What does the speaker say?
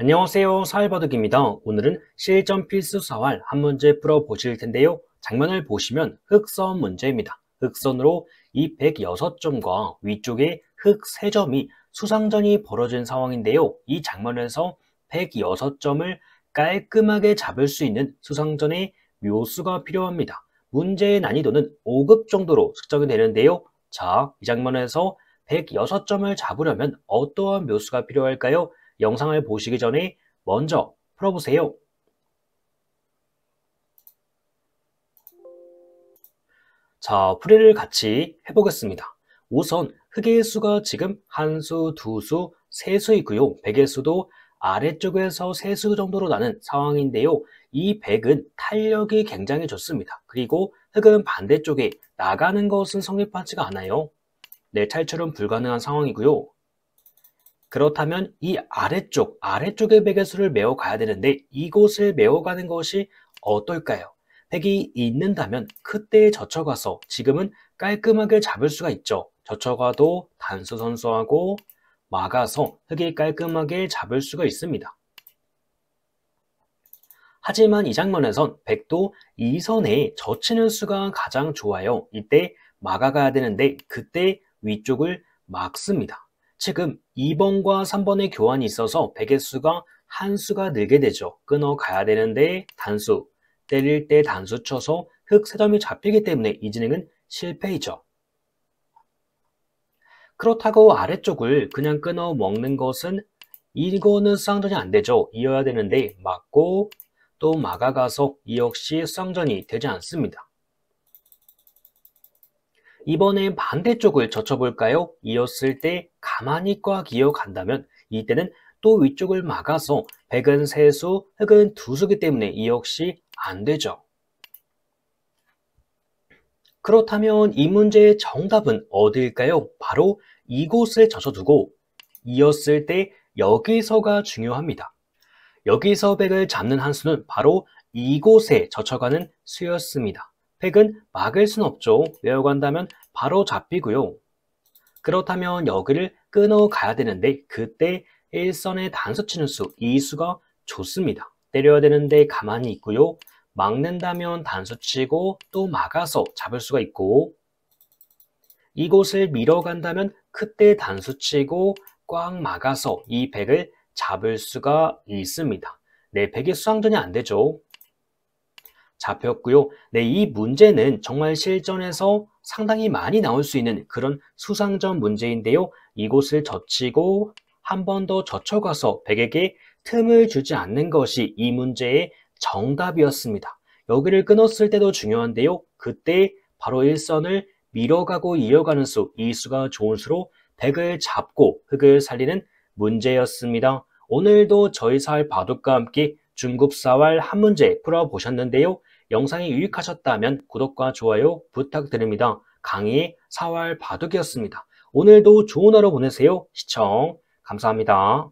안녕하세요. 사회바둑입니다. 오늘은 실전 필수 사활 한 문제 풀어보실 텐데요. 장면을 보시면 흑선 문제입니다. 흑선으로 이 106점과 위쪽에 흑 3점이 수상전이 벌어진 상황인데요. 이 장면에서 106점을 깔끔하게 잡을 수 있는 수상전의 묘수가 필요합니다. 문제의 난이도는 5급 정도로 측정이 되는데요. 자, 이 장면에서 106점을 잡으려면 어떠한 묘수가 필요할까요? 영상을 보시기 전에 먼저 풀어보세요. 자, 풀이를 같이 해보겠습니다. 우선 흑의 수가 지금 한 수, 두 수, 세 수이고요. 백의 수도 아래쪽에서 세 수 정도로 나는 상황인데요. 이 백은 탄력이 굉장히 좋습니다. 그리고 흑은 반대쪽에 나가는 것은 성립하지가 않아요. 네, 탈출은 불가능한 상황이고요. 그렇다면 이 아래쪽, 아래쪽의 백의 수를 메워가야 되는데 이곳을 메워가는 것이 어떨까요? 백이 있는다면 그때에 젖혀가서 지금은 깔끔하게 잡을 수가 있죠. 젖혀가도 단수 선수하고 막아서 흑이 깔끔하게 잡을 수가 있습니다. 하지만 이 장면에선 백도 이 선에 젖히는 수가 가장 좋아요. 이때 막아가야 되는데 그때 위쪽을 막습니다. 지금 2번과 3번의 교환이 있어서 백의 수가 한 수가 늘게 되죠. 끊어 가야 되는데 단수, 때릴 때 단수 쳐서 흑 3점이 잡히기 때문에 이 진행은 실패이죠. 그렇다고 아래쪽을 그냥 끊어 먹는 것은 이거는 수상전이 안 되죠. 이어야 되는데 막고 또 막아가서 이 역시 수상전이 되지 않습니다. 이번엔 반대쪽을 젖혀볼까요? 이었을 때 가만히 꽉 이어간다면 이때는 또 위쪽을 막아서 백은 세수, 흑은 두수기 때문에 이 역시 안 되죠. 그렇다면 이 문제의 정답은 어디일까요? 바로 이곳을 젖혀두고 이었을 때 여기서가 중요합니다. 여기서 백을 잡는 한 수는 바로 이곳에 젖혀가는 수였습니다. 백은 막을 순 없죠. 외워간다면 바로 잡히고요. 그렇다면 여기를 끊어 가야 되는데 그때 일선에 단수 치는 수, 이 수가 좋습니다. 때려야 되는데 가만히 있고요. 막는다면 단수 치고 또 막아서 잡을 수가 있고 이곳을 밀어간다면 그때 단수 치고 꽉 막아서 이 백을 잡을 수가 있습니다. 네, 백이 수상전이 안 되죠. 잡혔고요. 네, 이 문제는 정말 실전에서 상당히 많이 나올 수 있는 그런 수상전 문제인데요. 이곳을 젖히고 한 번 더 젖혀가서 백에게 틈을 주지 않는 것이 이 문제의 정답이었습니다. 여기를 끊었을 때도 중요한데요. 그때 바로 일선을 밀어가고 이어가는 수, 이 수가 좋은 수로 백을 잡고 흑을 살리는 문제였습니다. 오늘도 저희 사활 바둑과 함께 중급 사활 한 문제 풀어보셨는데요. 영상이 유익하셨다면 구독과 좋아요 부탁드립니다. 강의의 사활 바둑이었습니다. 오늘도 좋은 하루 보내세요. 시청 감사합니다.